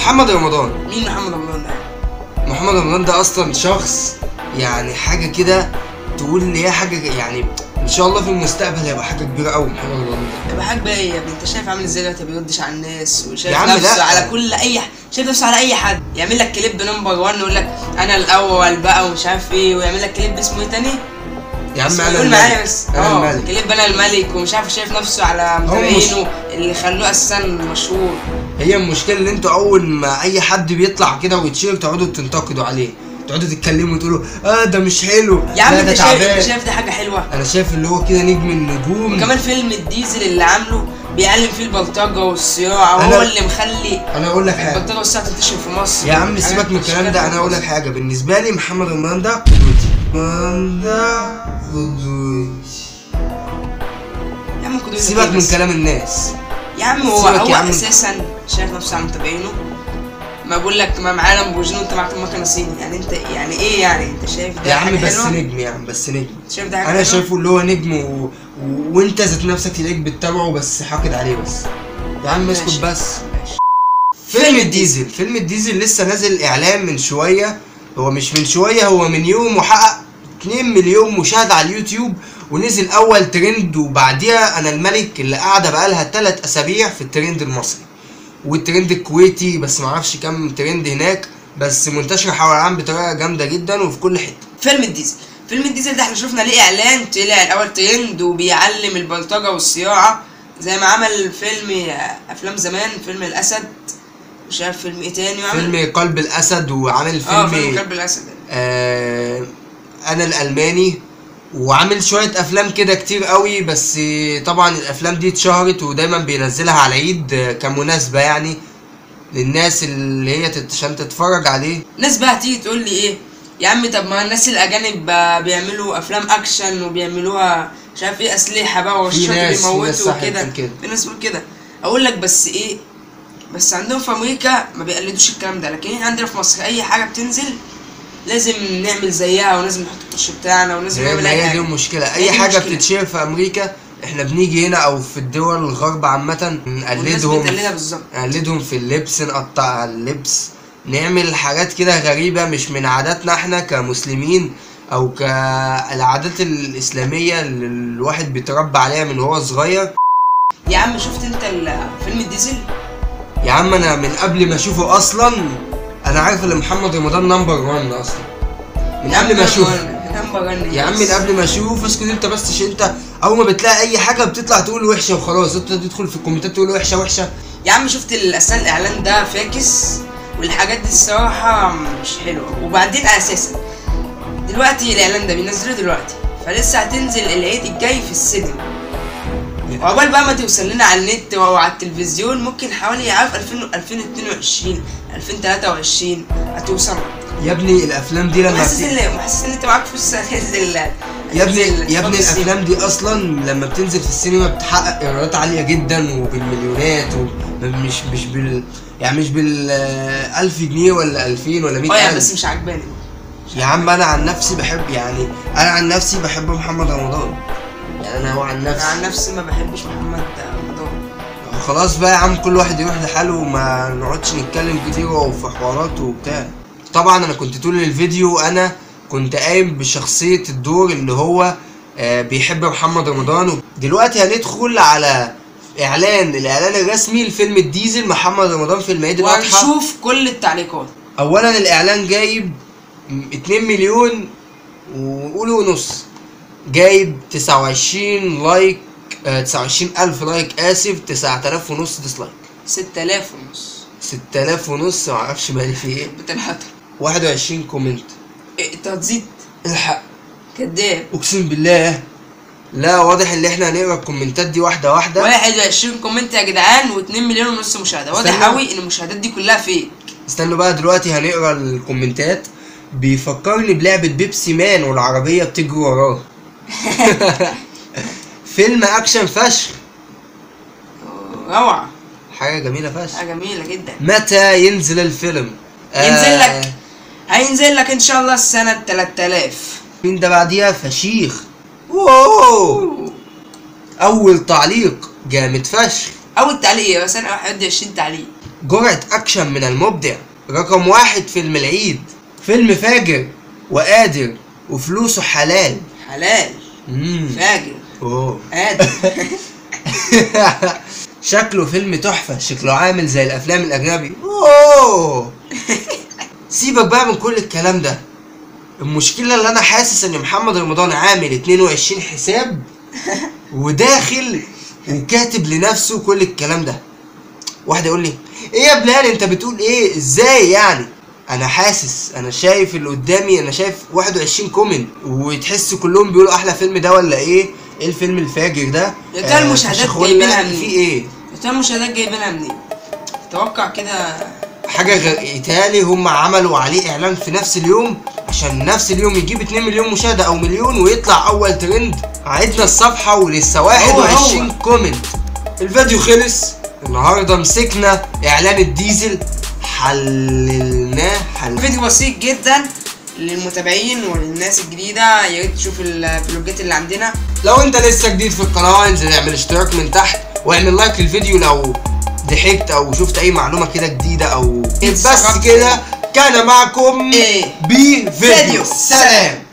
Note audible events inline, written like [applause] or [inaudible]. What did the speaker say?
محمد رمضان. مين محمد رمضان ده؟ محمد رمضان ده أصلا شخص يعني حاجة كده تقول إن هي حاجة يعني إن شاء الله في المستقبل هيبقى حاجة كبيرة قوي محمد رمضان ده. يبقى حاجة بقى إيه يا ابني؟ أنت شايف عامل إزاي دلوقتي؟ ما بيردش على الناس وشايف نفسه لا. على كل أي شايف نفسه على أي حد. يعمل لك كليب number 1 يقول لك أنا الأول بقى ومش عارف إيه ويعمل لك كليب اسمه إيه تاني؟ يا عم أنا قول الملك. معايا بس آه الملك كليب أنا الملك ومش عارف شايف نفسه على متابعينه اللي خلوه أساسا مشهور. هي المشكلة إن أنتوا أول ما أي حد بيطلع كده ويتشير تقعدوا تنتقدوا عليه. تقعدوا تتكلموا وتقولوا آه ده مش حلو. يا عم انت ده شايف أنت شايف دي حاجة حلوة؟ أنا شايف اللي هو كده نجم النجوم. وكمان فيلم الديزل اللي عامله بيعلم فيه البلطجة والصياعه وهو اللي مخلي أنا أقول لك حاجة. البلطجة والصياعه تنتشر في مصر. يا عم سيبك من الكلام ده. أنا أقول لك. حاجة. بالنسبة لي محمد رمضان ده ده يا عم كنت سيبك من كلام الناس يا عم هو هو. أساسا شايف نفسه على متابعينه ما بقول لك ما معاه لامبورجيني وانت معاك مكنه صيني يعني انت يعني إيه يعني انت شايف ده يا عم بس حلوة؟ نجم يا عم بس نجم شايف ده حاجة أنا؟ شايفه اللي هو نجم و... و... وانت ذات نفسك تلاقيك بتتابعه بس حاقد عليه بس يا عم اسكت. بس ماشي. فيلم الديزل فيلم الديزل لسه نازل إعلان من شوية هو مش من شوية هو من يوم وحقق 2 مليون مشاهدة على اليوتيوب ونزل أول ترند وبعديها أنا الملك اللي قاعدة بقالها 3 أسابيع في الترند المصري. والترند الكويتي بس معرفش كام ترند هناك بس منتشر حول العالم بطريقة جامدة جدا وفي كل حتة. فيلم الديزل. فيلم الديزل ده إحنا شفنا ليه إعلان طلع الأول ترند وبيعلم البلطجة والصياعة. زي ما عمل فيلم أفلام زمان فيلم الأسد. وشاف فيلم إيه تاني وعمل فيلم قلب الأسد وعامل آه فيلم فيلم قلب الأسد. آه أنا الألماني وعامل شوية أفلام كده كتير قوي بس طبعا الأفلام دي اتشهرت ودايما بينزلها على العيد كمناسبة يعني للناس اللي هي عشان تتفرج عليه. ناس بقى هتيجي تقول لي إيه؟ يا عم طب ما الناس الأجانب بيعملوا أفلام أكشن وبيعملوها مش عارف إيه أسلحة بقى ناس بيموتوا وكده. في ناس بتقول كده. أقول لك بس إيه؟ بس عندهم في أمريكا ما بيقلدوش الكلام ده لكن إحنا عندنا في مصر أي حاجة بتنزل لازم نعمل زيها ولازم نحط الكوش بتاعنا ولازم نعمل أي هي دي حاجة. المشكلة. هي أي دي حاجة. بتتشير في أمريكا إحنا بنيجي هنا أو في الدول الغرب عامة نقلدهم. نقلدهم في اللبس نقطع اللبس نعمل حاجات كده غريبة مش من عاداتنا إحنا كمسلمين أو كالعادات الإسلامية اللي الواحد بيتربى عليها من وهو صغير. يا عم شفت أنت فيلم الديزل؟ يا عم أنا من قبل ما أشوفه أصلا أنا عارف إن محمد رمضان number 1 أصلا. من قبل ما اشوفه يا عم من قبل ما أشوف اسكت أنت بس عشان أنت أول ما بتلاقي أي حاجة بتطلع تقول وحشة وخلاص. أنت تدخل في ال comment ات تقول وحشة وحشة. يا عم شفت أساسا الإعلان ده فاكس؟ والحاجات دي الصراحة مش حلوة. وبعدين أساسا دلوقتي الإعلان ده بينزلوه دلوقتي فلسه هتنزل العيد الجاي في السينما. وعقبال بقى ما توصل لنا على النت أو على التلفزيون ممكن حوالي عارف 2000 2022 2023 هتوصل يا ابني الأفلام دي لما محسس بت- ان محسس إن أنت معاك فلوس [laughs] يا ابني يا ابني. الأفلام دي أصلا لما بتنزل في السينما بتحقق إيرادات عالية جدا وبالمليونات ومش مش بال يعني مش بال آه، 1000 جنيه ولا 2000 ولا 100 آه يعني. بس مش عاجباني يا عم أنا عن نفسي بحب يعني أنا عن نفسي بحب محمد رمضان أنا هو عن أنا نفسي عن نفسي ما بحبش محمد رمضان خلاص بقى يا عم كل واحد يروح لحاله وما نقعدش نتكلم كتير وفي حوارات وبتاع. طبعا أنا كنت طول الفيديو أنا كنت قايم بشخصية الدور اللي هو آه، بيحب محمد رمضان. دلوقتي هندخل على إعلان الإعلان الرسمي لفيلم الديزل محمد رمضان في المعيد الأضحى. وهنشوف كل التعليقات. اولا الإعلان جايب 2 مليون وقولوا ونص جايب 29 like آه 29 ألف like آسف 9000 ونص dislike 6000 ونص. 6000 ونص معرفش بالي في إيه. بتنحطر 21 comment. إيه، انت هتزيد. الحق. كداب. أقسم بالله. لا واضح إن إحنا هنقرأ ال comment ات دي واحدة واحدة. 21 comment يا جدعان و2 مليون ونص مشاهدة. واضح. قوي إن المشاهدات دي كلها fake. استنوا بقى دلوقتي هنقرأ ال comment ات. بيفكرني بلعبة بيبسي مان والعربية بتجري وراه [laughs] فيلم أكشن فشخ. روعة. حاجة جميلة فشخ. حاجة جميلة جدا. متى ينزل الفيلم؟ ينزل لك هينزل لك إن شاء الله السنة 3000 مين ده بعديها؟ فشيخ. واو. أول تعليق. جامد فشخ. أول تعليق بس أنا 21 تعليق. جرعة أكشن من المبدع. رقم واحد فيلم العيد. فيلم فاجر وقادر وفلوسه حلال. حلال. فاجر. أوه. قادر. [laughs] شكله فيلم تحفة. شكله عامل زي الأفلام الأجنبي. أوه. سيبك بقى من كل الكلام ده. المشكلة اللي أنا حاسس إن محمد رمضان عامل 22 حساب وداخل وكاتب لنفسه كل الكلام ده. واحد يقول لي إيه يا بلال أنت بتقول إيه؟ إزاي يعني؟ أنا حاسس أنا شايف اللي قدامي أنا شايف 21 كومنت. وتحس كلهم بيقولوا أحلى فيلم ده ولا إيه؟ إيه الفيلم الفاجر ده؟ يا ترى المشاهدات فشخونا جايبينها منين؟ في إيه؟ ترى المشاهدات جايبينها منين؟ توقع كده. حاجة غير ايتالي هم عملوا عليه إعلان في نفس اليوم عشان نفس اليوم يجيب 2 مليون مشاهدة أو مليون ويطلع أول ترند. عدنا الصفحة ولسه 21 comment. الفيديو خلص. النهارده مسكنا إعلان الديزل. حللناه. حل فيديو بسيط جدا للمتابعين وللناس الجديدة. يا ريت تشوف ال vlog ات اللي عندنا. لو انت لسه جديد في القناة انزل اعمل اشتراك من تحت واعمل like للفيديو لو ضحكت أو شفت أي معلومة كده جديدة أو بس. كده كان معكم إيه. بفيديو فيديو. سلام.